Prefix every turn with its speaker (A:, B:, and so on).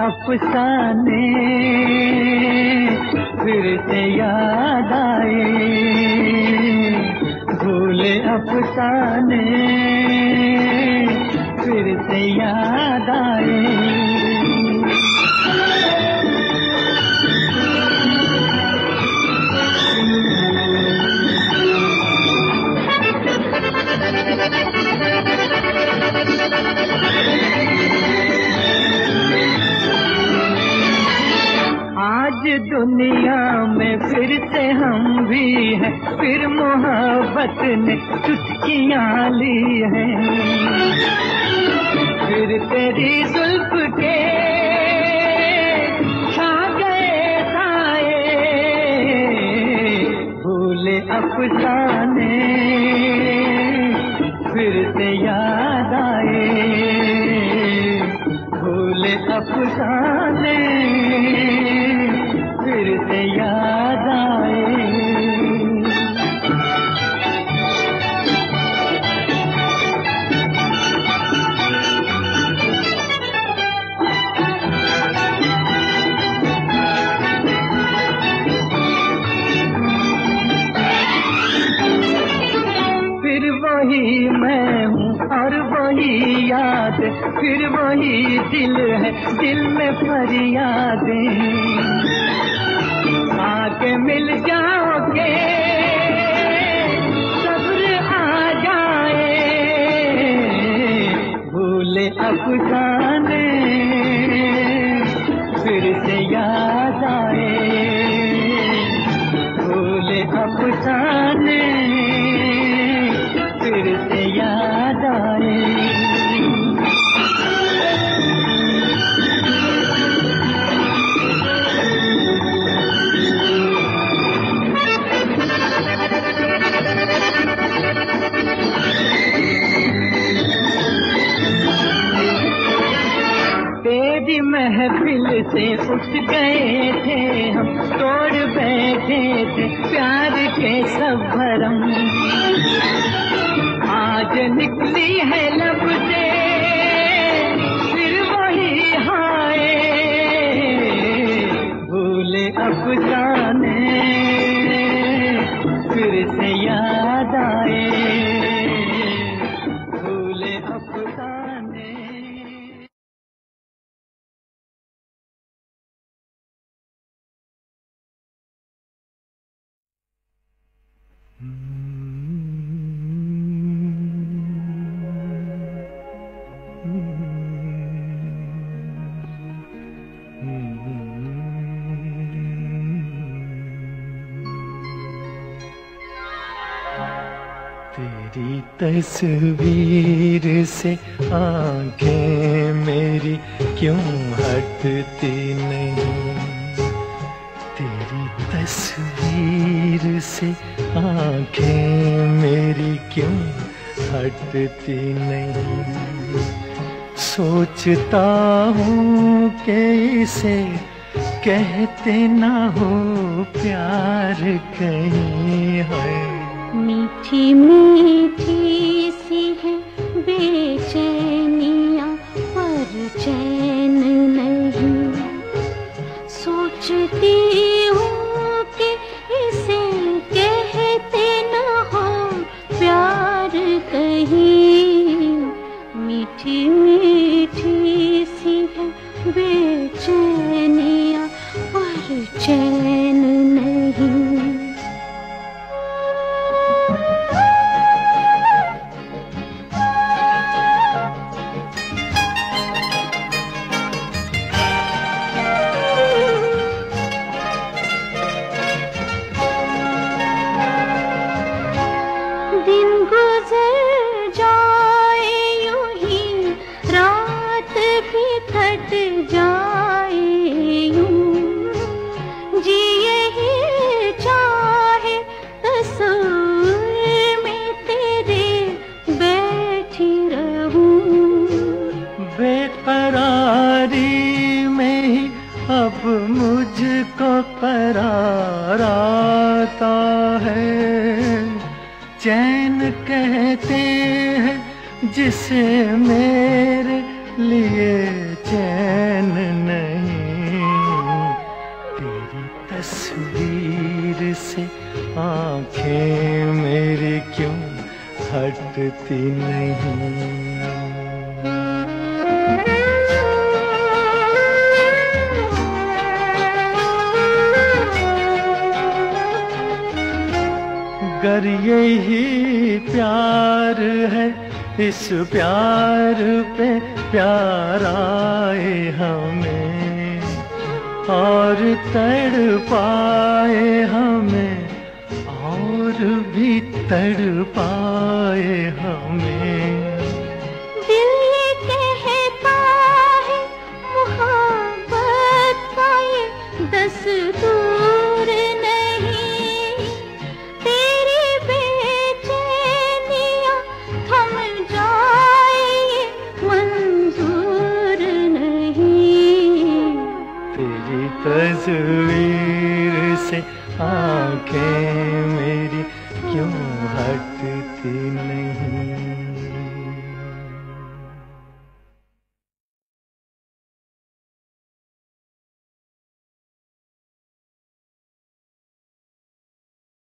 A: अफसाने फिर से याद आए। भूले अफसाने से याद आए। दुनिया में फिर से हम भी हैं, फिर मोहब्बत ने चुटकियाँ ली हैं। फिर तेरी जुल्फ के छा गए साए। भूले अफसाने फिर से याद आए। भूले अफसाने फिर से याद आए। मैं हूँ और वही याद, फिर वही दिल है, दिल में फरियादें। आके मिल जाओगे, सब्र आ जाए। भूले अफसाने, फिर से याद आए। भूले अफसाने। महफिल से उठ गए थे हम, तोड़ बैठे थे प्यार के सब भरम। आज निकली है लब से फिर वही हाय। भूले अफसाने फिर से
B: तेरी तस्वीर से आँखें मेरी क्यों हटती नहीं? तेरी तस्वीर से आँखें मेरी क्यों हटती नहीं? सोचता हूँ कि इसे कहते ना हो प्यार कहीं है।
C: मीठी मीठी सी है बेचैनिया, पर चैन नहीं। सोचती इसे कहते न हो मीठी मीठी सी है बेचैनिया, पर चैन कट जाए यूँ। जिए चाहे तस्वीर में तेरे बैठी रहूँ। बेकरारी में ही
A: अब मुझको कराराता है। चैन कहते हैं जिसे मेरे लिए चैन नहीं। तेरी तस्वीर से आँखें मेरी क्यों हटती नहीं? अगर यही प्यार है, इस प्यार पे प्यार हमें और तड़ पाए हमें और भी तड़ पाए हमें। तस्वीर से आँखें मेरी क्यों हटती नहीं?